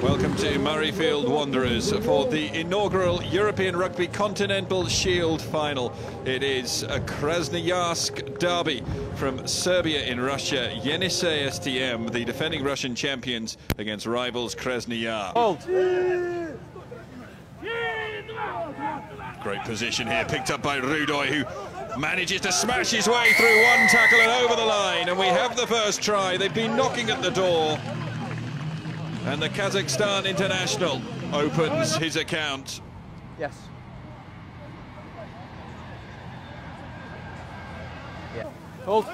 Welcome to Murrayfield Wanderers for the inaugural European Rugby Continental Shield final. It is a Krasnoyarsk derby from Siberia in Russia. Yenisei STM, the defending Russian champions, against rivals Krasnoyar. Hold. Great position here, picked up by Rudoy, who manages to smash his way through one tackle and over the line. And we have the first try. They've been knocking at the door. And the Kazakhstan international opens his account. Yes. Yeah. Hold.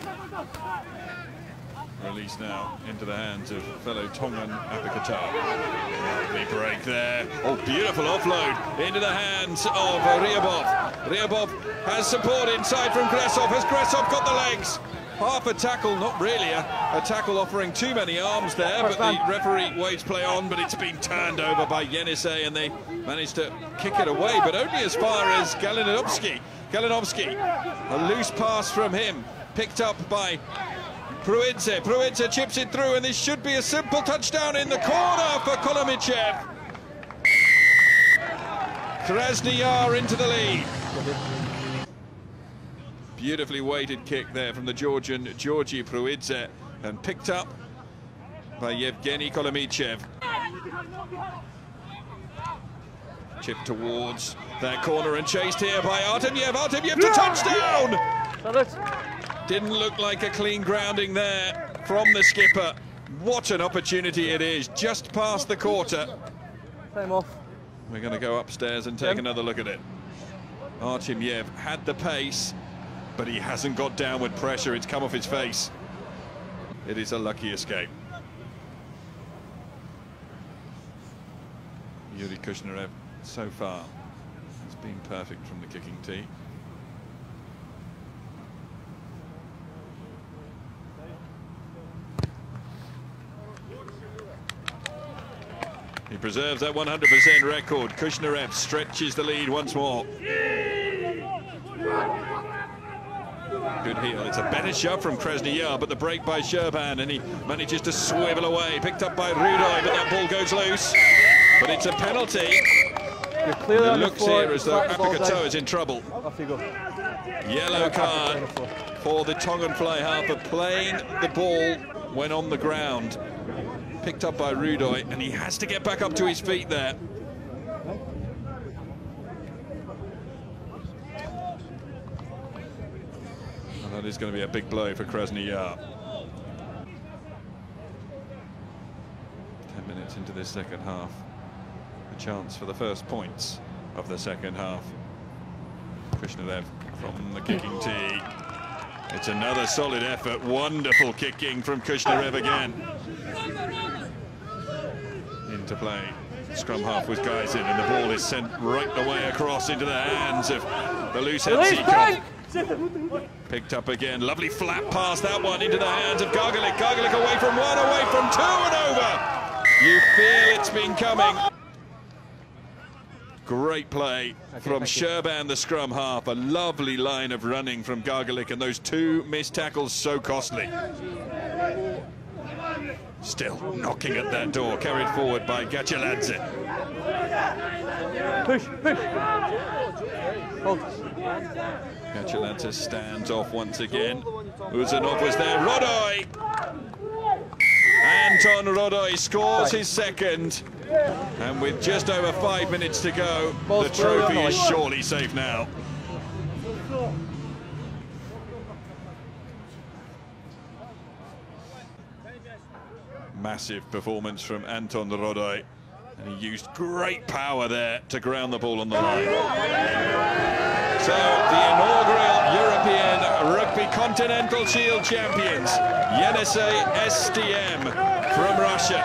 Release now into the hands of fellow Tongan Apakatar. Lovely break there. Oh, beautiful offload into the hands of Ryabov. Ryabov has support inside from Gressov. Has Gressov got the legs? Half a tackle, not really a, a tackle offering too many arms there, but the referee waits play on, but it's been turned over by Yenisei and they managed to kick it away, but only as far as Galinovsky. Galinovsky, a loose pass from him, picked up by Pruidze. Pruidze chips it through, and this should be a simple touchdown in the corner for Kolomichev. Krasnyar into the lead. Beautifully weighted kick there from the Georgian Georgi Pruidze and picked up by Yevgeny Kolomichev. Chipped towards that corner and chased here by Artemyev. Artemyev to touchdown! Didn't look like a clean grounding there from the skipper. What an opportunity it is, just past the quarter. Time off. We're going to go upstairs and take another look at it. Artemyev had the pace, but he hasn't got downward pressure. It's come off his face. It is a lucky escape. Yuri Kushnarev so far has been perfect from the kicking tee. He preserves that 100% record. Kushnarev stretches the lead once more. Good heel. It's a better shove from Krasnoyar, but the break by Sherban, and he manages to swivel away. Picked up by Rudoy, but that ball goes loose. But it's a penalty. It looks here as though Flat ball Apakato down. is in trouble. Off you go. Yellow card for the Tongan fly half for playing the ball when on the ground. Picked up by Rudoy, and he has to get back up to his feet there. And that is going to be a big blow for Krasnoyar. 10 minutes into this second half. A chance for the first points of the second half. Kushnarev from the kicking tee. It's another solid effort. Wonderful kicking from Kushnarev again. Into play. Scrum half with guys in, and the ball is sent right the way across into the hands of the loose head Release, Seacom. break! Picked up again. Lovely flat pass, that one into the hands of Gargalik. Gargalik away from one, away from two, and over. You feel it's been coming. Great play from. Sherban, the scrum half. A lovely line of running from Gargalik, and those two missed tackles so costly. Still knocking at that door, carried forward by Gachaladze. Push, push. Gachaladze stands off once again. Uzanov was there. Rudoy! Anton Rudoy scores his second. And with just over five minutes to go, the trophy is surely safe now. Massive performance from Anton Rudoy. And he used great power there to ground the ball on the line. So the inaugural European Rugby Continental Shield champions, Yenisei STM from Russia.